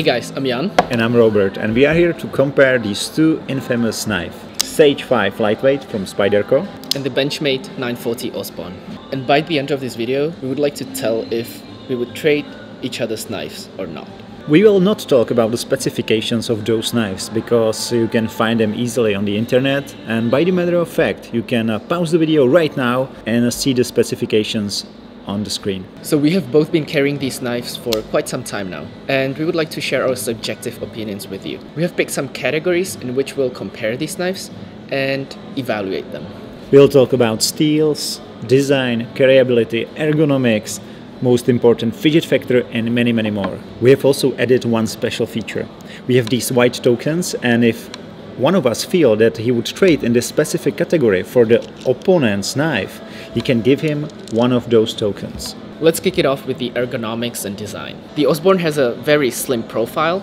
Hey guys, I'm Jan. And I'm Robert, and we are here to compare these two infamous knives. Sage 5 Lightweight from Spyderco and the Benchmade 940 Osborne. And by the end of this video, we would like to tell if we would trade each other's knives or not. We will not talk about the specifications of those knives because you can find them easily on the internet and by the matter of fact you can uh, pause the video right now and uh, see the specifications on the screen. So we have both been carrying these knives for quite some time now and we would like to share our subjective opinions with you. We have picked some categories in which we'll compare these knives and evaluate them. We'll talk about steels, design, carryability, ergonomics, most important fidget factor and many many more. We have also added one special feature. We have these white tokens and if one of us feel that he would trade in this specific category for the opponent's knife, he can give him one of those tokens. Let's kick it off with the ergonomics and design. The Osborne has a very slim profile,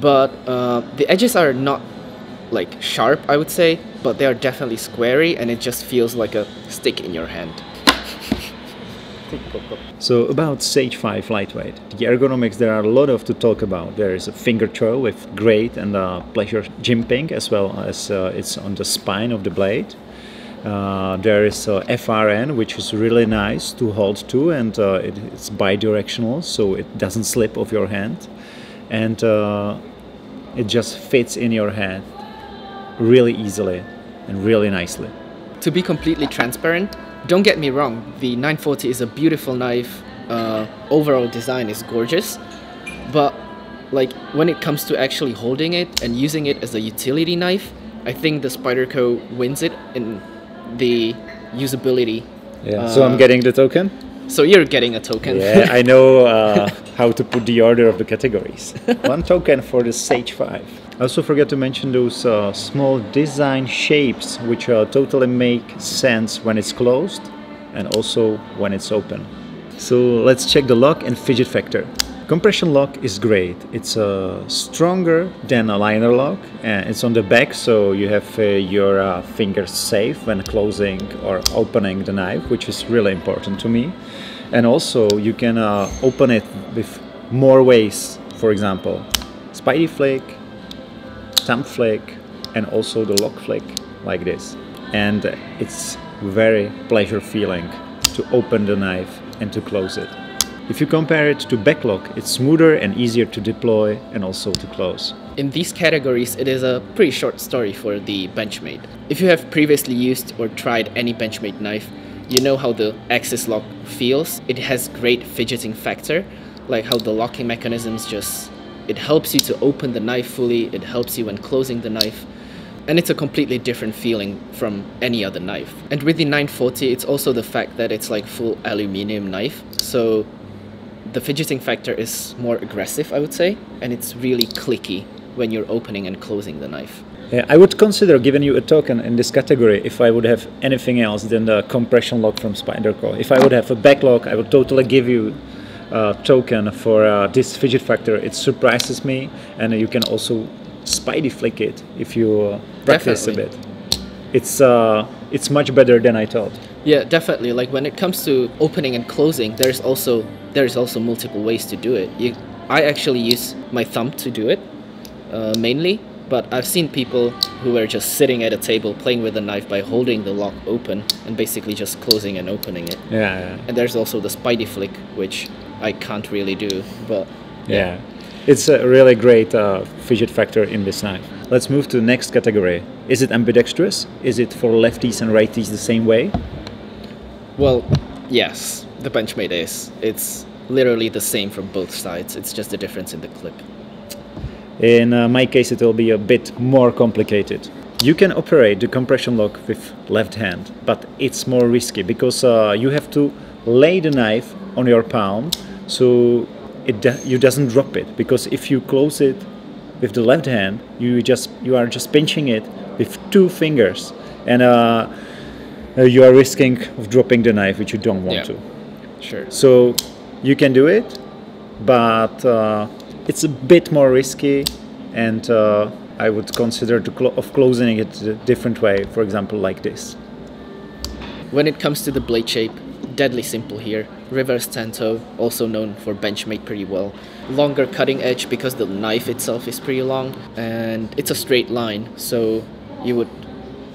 but uh, the edges are not like sharp, I would say, but they are definitely squarey and it just feels like a stick in your hand. So about Sage 5 Lightweight, the ergonomics there are a lot of to talk about. There is a finger throw with great and uh, pleasure jimping as well as uh, it's on the spine of the blade. Uh, there is a FRN which is really nice to hold to and uh, it, it's bidirectional so it doesn't slip off your hand. And uh, it just fits in your hand really easily and really nicely. To be completely transparent, don't get me wrong, the 940 is a beautiful knife, uh, overall design is gorgeous, but like when it comes to actually holding it and using it as a utility knife, I think the Spyderco wins it in the usability. Yeah, uh, so I'm getting the token? So you're getting a token. Yeah, I know uh, how to put the order of the categories. One token for the Sage 5. I also forget to mention those uh, small design shapes which uh, totally make sense when it's closed and also when it's open. So let's check the lock and fidget factor. Compression lock is great. It's uh, stronger than a liner lock and it's on the back so you have uh, your uh, fingers safe when closing or opening the knife which is really important to me. And also you can uh, open it with more ways. For example, Spidey flick, thumb flick and also the lock flick like this and it's very pleasure feeling to open the knife and to close it. If you compare it to backlock, it's smoother and easier to deploy and also to close. In these categories, it is a pretty short story for the Benchmade. If you have previously used or tried any Benchmade knife, you know how the axis lock feels. It has great fidgeting factor, like how the locking mechanisms just it helps you to open the knife fully, it helps you when closing the knife, and it's a completely different feeling from any other knife. And with the 940, it's also the fact that it's like full aluminium knife, so the fidgeting factor is more aggressive, I would say, and it's really clicky when you're opening and closing the knife. Yeah, I would consider giving you a token in this category if I would have anything else than the compression lock from Spyderco. If I would have a backlock, I would totally give you a token for uh, this fidget factor. It surprises me, and you can also spidey flick it if you uh, practice definitely. a bit. It's uh, it's much better than I thought. Yeah, definitely. Like when it comes to opening and closing, there's also there's also multiple ways to do it. You, I actually use my thumb to do it uh, mainly, but I've seen people who are just sitting at a table playing with a knife by holding the lock open and basically just closing and opening it. Yeah. yeah. And there's also the spidey flick, which I can't really do. But yeah, yeah. it's a really great uh, fidget factor in this knife. Let's move to the next category. Is it ambidextrous? Is it for lefties and righties the same way? Well, yes, the Benchmade is. It's literally the same from both sides. It's just a difference in the clip. In uh, my case, it will be a bit more complicated. You can operate the compression lock with left hand, but it's more risky because uh, you have to lay the knife on your palm so it you doesn't drop it because if you close it with the left hand you just you are just pinching it with two fingers and uh, uh, you are risking of dropping the knife which you don't want yeah. to sure so you can do it but uh, it's a bit more risky and uh, I would consider clo of closing it a different way for example like this when it comes to the blade shape deadly simple here. Reverse tanto, also known for Benchmade pretty well. Longer cutting edge because the knife itself is pretty long, and it's a straight line, so you would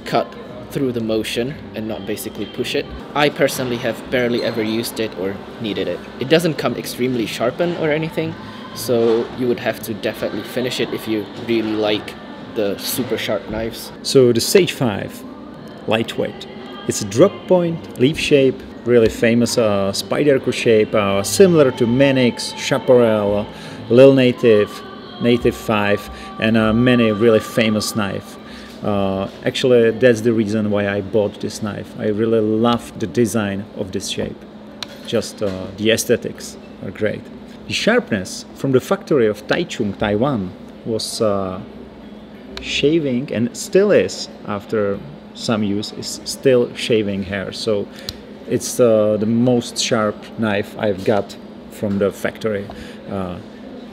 cut through the motion and not basically push it. I personally have barely ever used it or needed it. It doesn't come extremely sharpened or anything, so you would have to definitely finish it if you really like the super sharp knives. So the Sage 5, lightweight. It's a drop point, leaf shape, really famous uh, Spyderco shape, uh, similar to Manix, Chaparral, Lil Native, Native 5, and uh, many really famous knife. Uh, actually, that's the reason why I bought this knife. I really love the design of this shape. Just uh, the aesthetics are great. The sharpness from the factory of Taichung, Taiwan, was uh, shaving and still is after some use is still shaving hair. So it's uh, the most sharp knife I've got from the factory.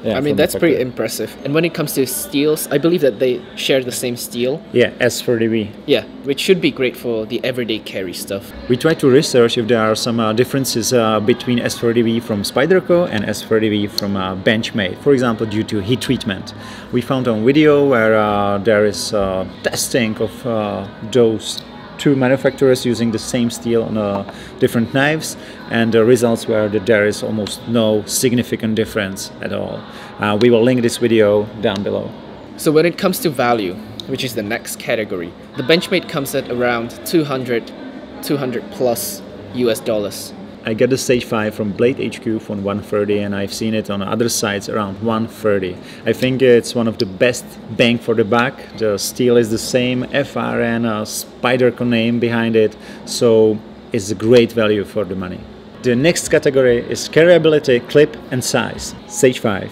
Yeah, I mean, that's pretty impressive. And when it comes to steels, I believe that they share the same steel. Yeah, S30V. Yeah, which should be great for the everyday carry stuff. We tried to research if there are some uh, differences uh, between S30V from Spyderco and S30V from uh, Benchmade, for example, due to heat treatment. We found on video where uh, there is uh, testing of uh, those two manufacturers using the same steel on uh, different knives and the results were that there is almost no significant difference at all. Uh, we will link this video down below. So when it comes to value, which is the next category, the Benchmade comes at around 200, 200 plus US dollars. I got the Sage 5 from Blade HQ for 130 and I've seen it on other sites around 130. I think it's one of the best bang for the buck. The steel is the same, FRN, a Spyderco name behind it, so it's a great value for the money. The next category is carryability, clip and size. Sage 5.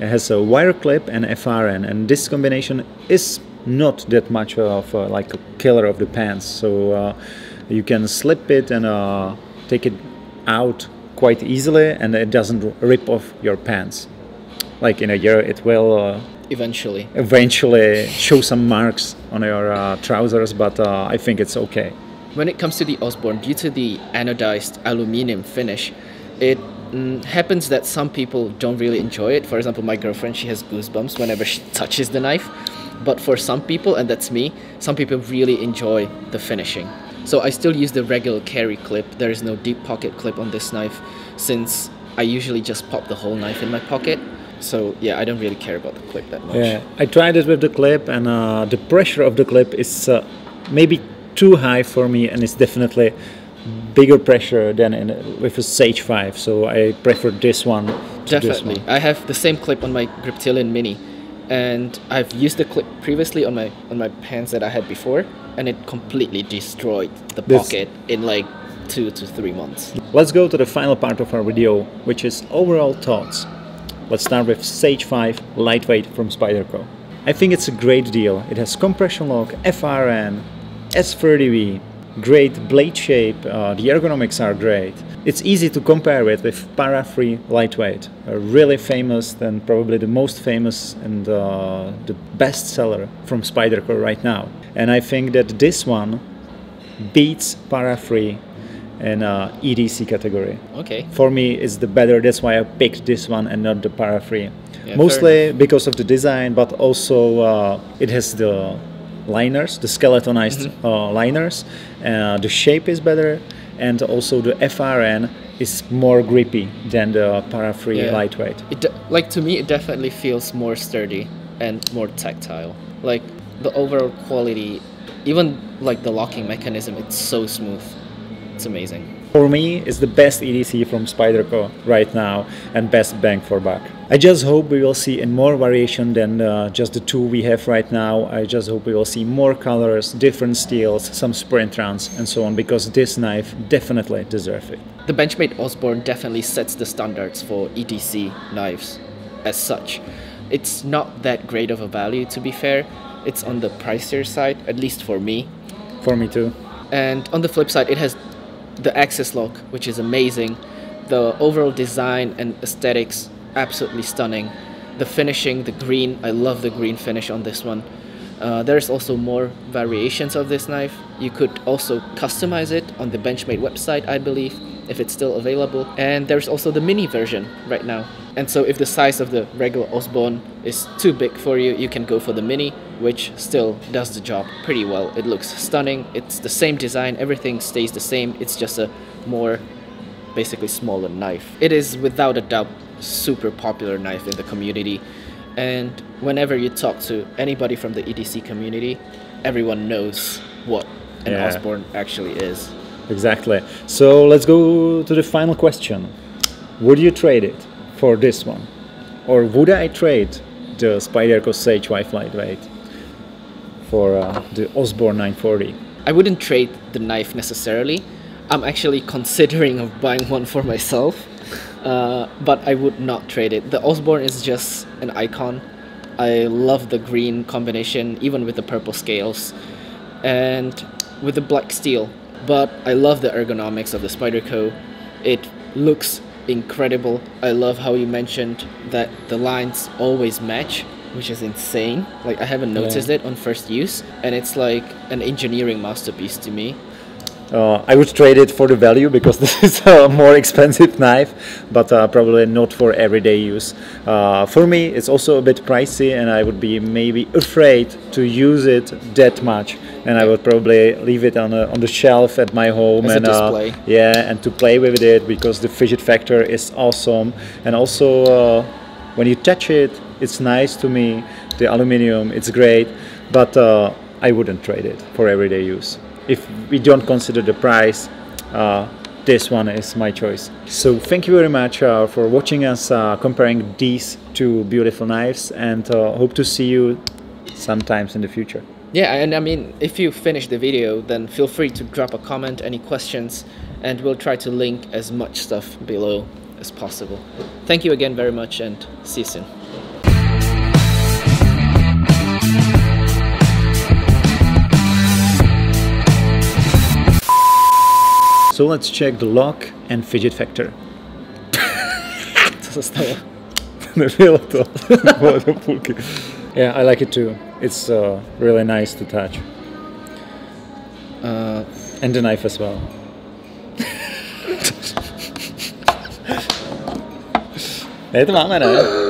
It has a wire clip and FRN and this combination is not that much of a, like a killer of the pants so uh, you can slip it and uh, take it out quite easily and it doesn't rip off your pants. Like in a year, it will uh, eventually eventually show some marks on your uh, trousers, but uh, I think it's okay. When it comes to the Osborne, due to the anodized aluminum finish, it mm, happens that some people don't really enjoy it. For example, my girlfriend, she has goosebumps whenever she touches the knife. But for some people, and that's me, some people really enjoy the finishing. So I still use the regular carry clip. There is no deep pocket clip on this knife since I usually just pop the whole knife in my pocket. So yeah, I don't really care about the clip that much. Yeah, I tried it with the clip and uh, the pressure of the clip is uh, maybe too high for me and it's definitely bigger pressure than in, with a Sage 5 so I prefer this one Definitely. This one. I have the same clip on my Griptilian Mini and I've used the clip previously on my on my pants that I had before and it completely destroyed the pocket in like two to three months. Let's go to the final part of our video, which is overall thoughts. Let's start with Sage 5 Lightweight from Spyderco. I think it's a great deal. It has compression lock, FRN, S30V, great blade shape, uh, the ergonomics are great. It's easy to compare it with Para 3 lightweight, a really famous and probably the most famous and uh, the best seller from Spyderco right now. And I think that this one beats Para 3 in uh, EDC category. Okay. For me, it's the better. That's why I picked this one and not the Para 3. Yeah, Mostly because of the design, but also uh, it has the liners, the skeletonized mm-hmm. uh, liners. Uh, the shape is better, and also the FRN is more grippy than the Para 3 yeah. lightweight. It like to me, it definitely feels more sturdy and more tactile. Like the overall quality, even like the locking mechanism, it's so smooth. It's amazing. For me, it's the best EDC from Spyderco right now and best bang for buck. I just hope we will see in more variation than uh, just the two we have right now. I just hope we will see more colors, different steels, some sprint rounds and so on because this knife definitely deserves it. The Benchmade Osborne definitely sets the standards for EDC knives as such. It's not that great of a value to be fair. It's on the pricier side, at least for me. For me too. And on the flip side, it has the axis lock, which is amazing. The overall design and aesthetics, absolutely stunning. The finishing, the green, I love the green finish on this one. Uh, there's also more variations of this knife. You could also customize it on the Benchmade website, I believe, if it's still available. And there's also the mini version right now. And so if the size of the regular Osborne is too big for you, you can go for the mini, which still does the job pretty well. It looks stunning. It's the same design. Everything stays the same. It's just a more basically smaller knife. It is without a doubt super popular knife in the community and whenever you talk to anybody from the EDC community, everyone knows what an Yeah. Osborne actually is. Exactly. So let's go to the final question. Would you trade it for this one? Or would I trade the Spyderco Sage Wi Lightweight for uh, the Osborne 940? I wouldn't trade the knife necessarily. I'm actually considering of buying one for myself, uh, but I would not trade it. The Osborne is just an icon. I love the green combination, even with the purple scales, and with the black steel. But I love the ergonomics of the Spyderco. It looks incredible. I love how you mentioned that the lines always match, which is insane. Like I haven't noticed it on first use, and it's like an engineering masterpiece to me. Uh, I would trade it for the value because this is a more expensive knife, but uh, probably not for everyday use. Uh, for me, it's also a bit pricey, and I would be maybe afraid to use it that much. And I would probably leave it on, a, on the shelf at my home As a and uh, yeah, and to play with it because the fidget factor is awesome. And also, uh, when you touch it, it's nice to me. The aluminium, it's great, but uh, I wouldn't trade it for everyday use. If we don't consider the price, uh, this one is my choice. So thank you very much uh, for watching us uh, comparing these two beautiful knives, and uh, hope to see you sometimes in the future. Yeah, and I mean, if you finish the video, then feel free to drop a comment, any questions, and we'll try to link as much stuff below as possible. Thank you again very much, and see you soon. So let's check the lock and fidget factor. Co se stalo? Nebylo to. Bylo do půlky. Yeah, I like it too. It's uh, really nice to touch. Uh, And the knife as well. Ne, to máme, ne?